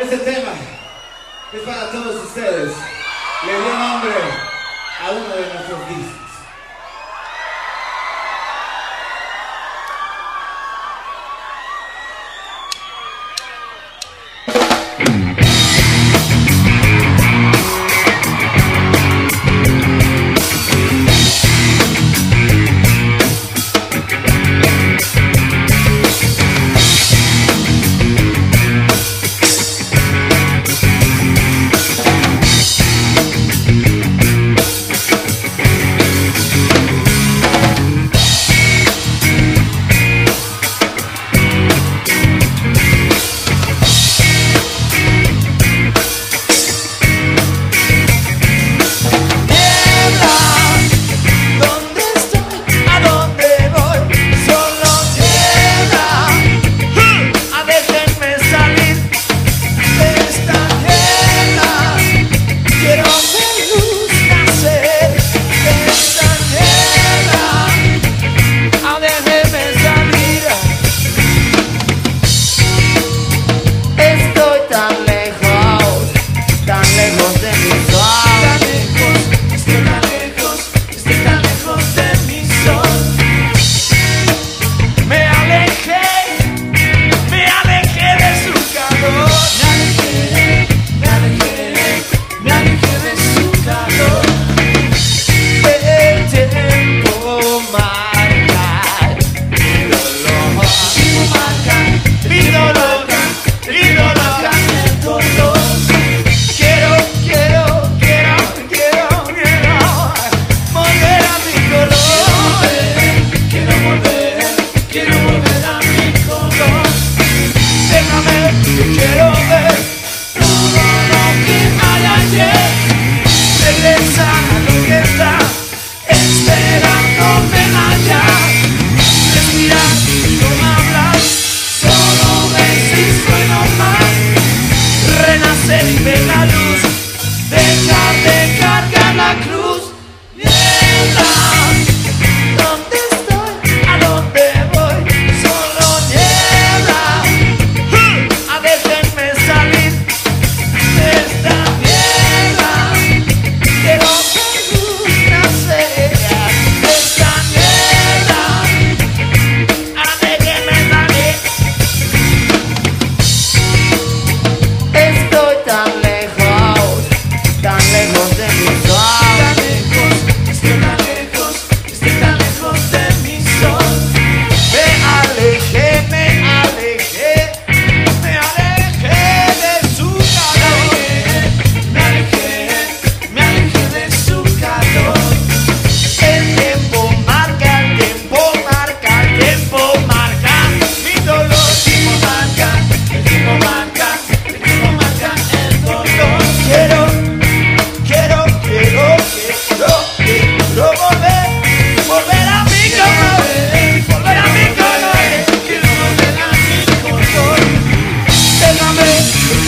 Este tema es para todos ustedes. Le dio nombre a uno de nuestros discos.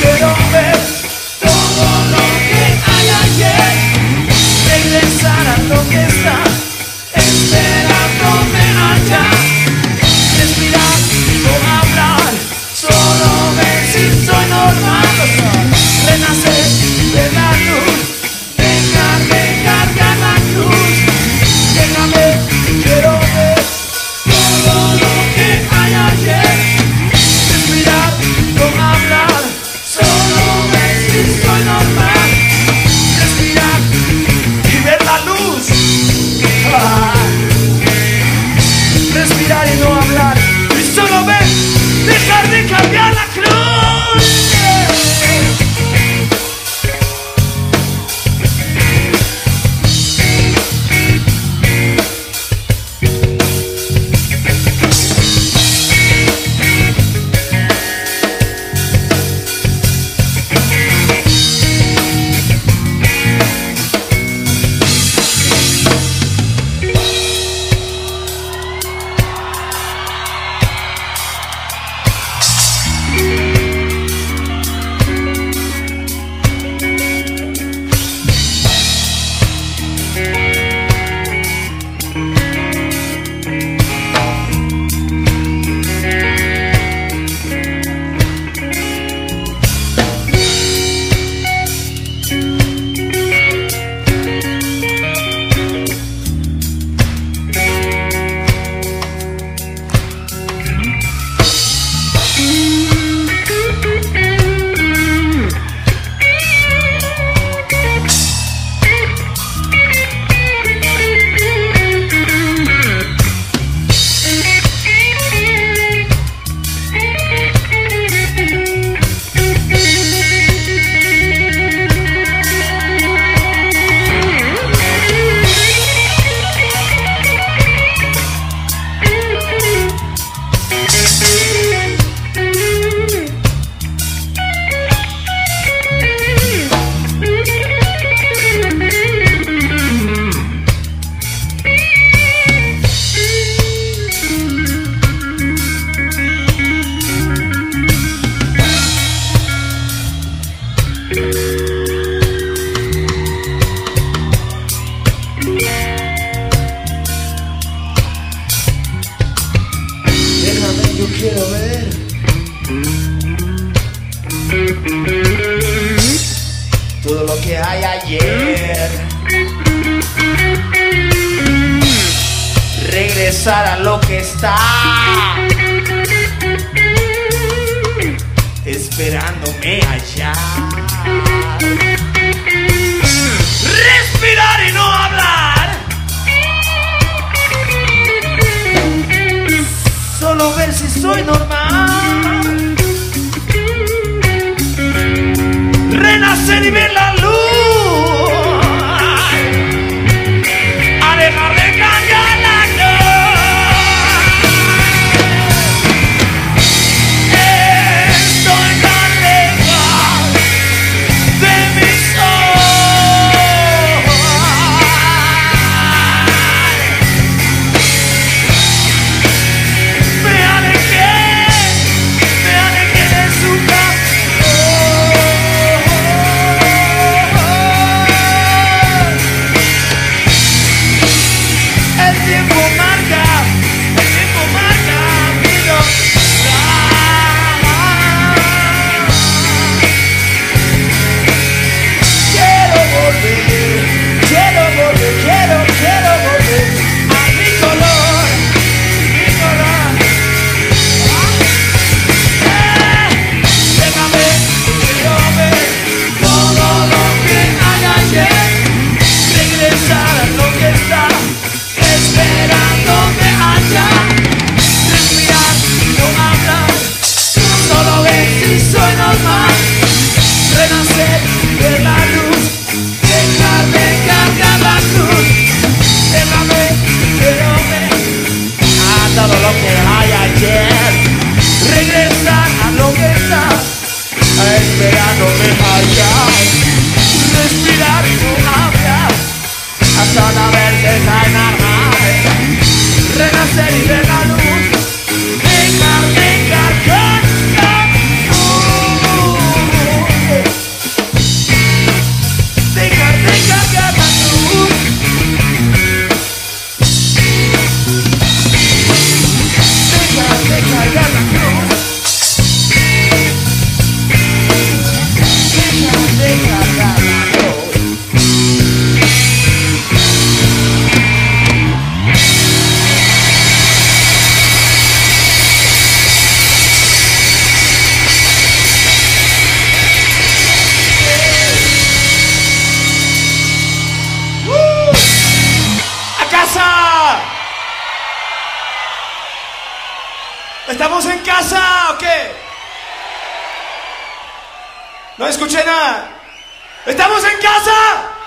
get yo quiero ver. Todo lo que hay ayer. Regresar a lo que está. Esperándome ayer. soy normal. ¿Estamos en casa o qué? No escuché nada. ¿Estamos en casa?